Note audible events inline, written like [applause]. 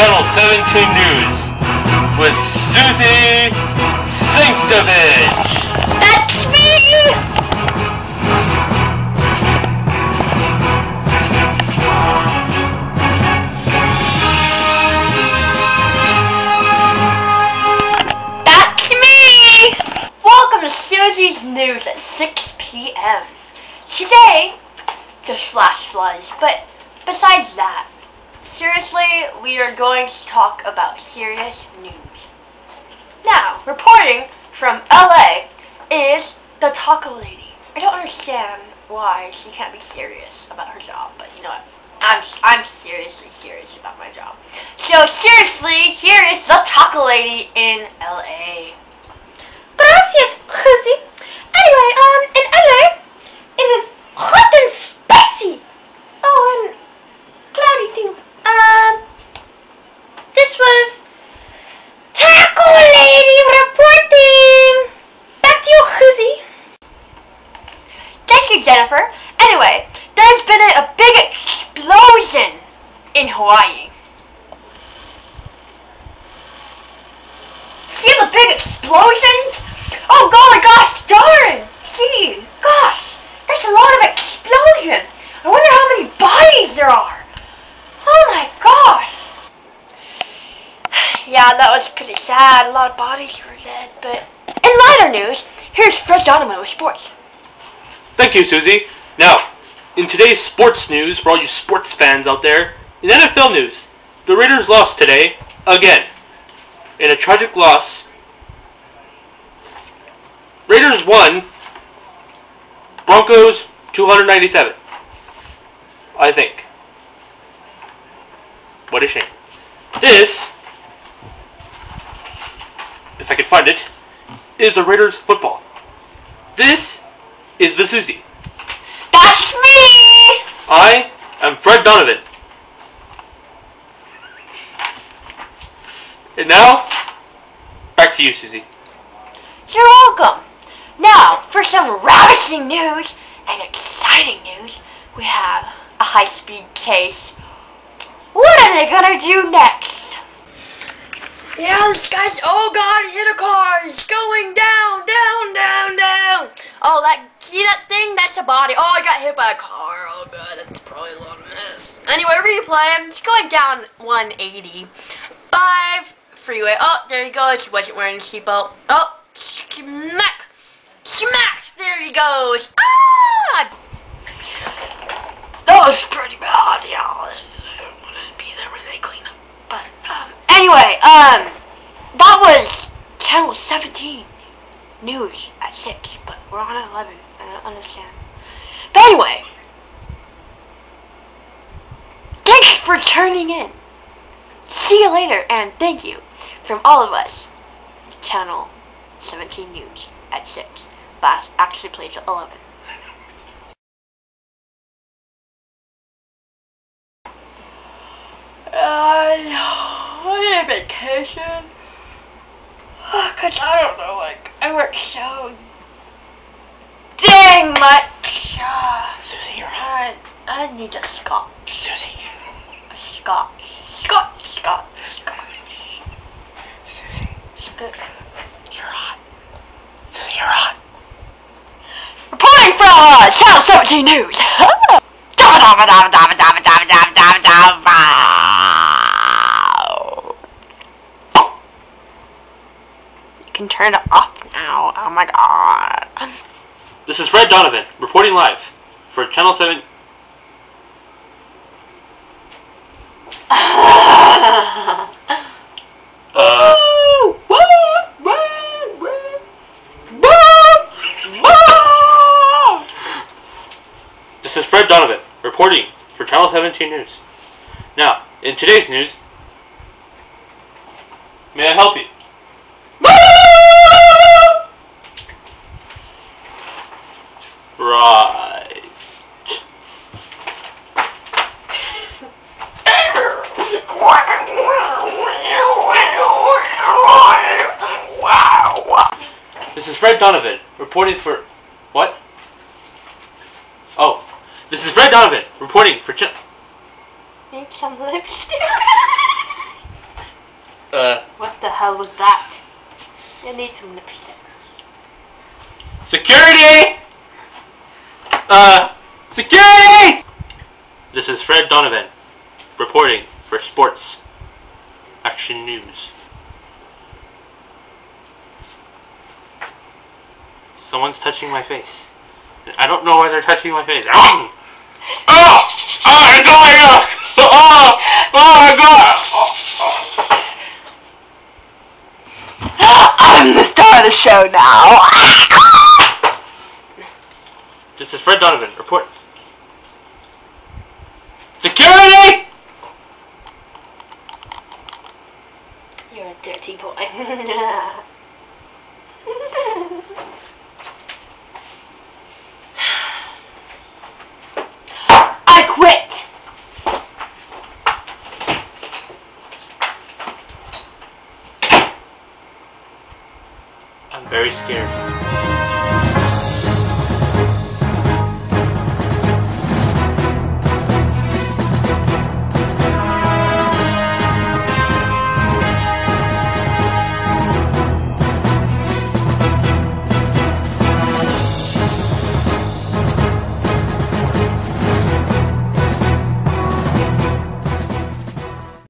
Channel 17 News with Suzy Sanctovich. That's me! That's me! Welcome to Suzy's News at 6 p.m. Today, just flash floods, but besides that, seriously, we are going to talk about serious news. Now, reporting from LA is the taco lady. I don't understand why she can't be serious about her job, but you know what? I'm I'm seriously serious about my job. So seriously, here is the taco lady in LA. Gracias, Josie. Anyway, um, in LA, it is hot and spicy. Oh, and cloudy too. Um, this was Taco Lady reporting. Back to you, Josie. Thank you, Jennifer. Anyway, there's been a, a big explosion in Hawaii. See the big explosions? Oh golly gosh darn! Gee, gosh, that's a lot of explosion. I wonder how many bodies there are. Oh my gosh. [sighs] Yeah, that was pretty sad. A lot of bodies were dead, but in lighter news, here's Fred Donnavan with sports. Thank you, Suzy. Now, in today's sports news, for all you sports fans out there, in NFL news, the Raiders lost today, again. In a tragic loss, Raiders won, Broncos 297. I think. What a shame. This, if I can find it, is the Raiders football. This is the Suzy. That's me! I am Fred Donnavan. And now, back to you, Suzy. You're welcome. Now, for some ravishing news and exciting news, we have a high-speed chase. What are they gonna do next? Yeah, this guy's, oh god, he hit a car. It's going down, down, down, down. Oh, that, see that thing? That's a body. Oh, I got hit by a car. Oh god, that's probably a lot of mess. Anyway, replaying. It's going down 180. Five, freeway. Oh, there you go. She wasn't wearing a seatbelt. Oh, smack, smack. There he goes. Ah! That was pretty bad, yeah. I wouldn't be there when they clean up. But, um, anyway, um, that was channel 17 news at 6, but we're on at 11. Don't understand. But anyway, thanks for tuning in. See you later, and thank you from all of us. Channel 17 news at 6, but actually plays at 11. Uh, I a vacation. Cause I don't know, like, I work so doing much. Suzy, you're hot. I, need a scotch. Suzy. Scotch. Scotch, scotch, scotch. Suzy. Scotch. You're hot. Suzy, you're hot. Reporting South 17 News. You can turn it off now. Oh my god. This is Fred Donnavan, reporting live for Channel 7. Uh, this is Fred Donnavan, reporting for Channel 17 News. Now, in today's news, may I help you? Fred Donnavan reporting for what? Oh, this is Fred Donnavan reporting for Ch- Make some lipstick. [laughs] Uh, What the hell was that? I need some lipstick. security! Uh, security! This is Fred Donnavan, reporting for Sports Action News. Someone's touching my face. I don't know why they're touching my face. Oh! Oh, my God! Oh! Oh, my God! I'm the star of the show now. This is Fred Donnavan, report. Security! Very scared.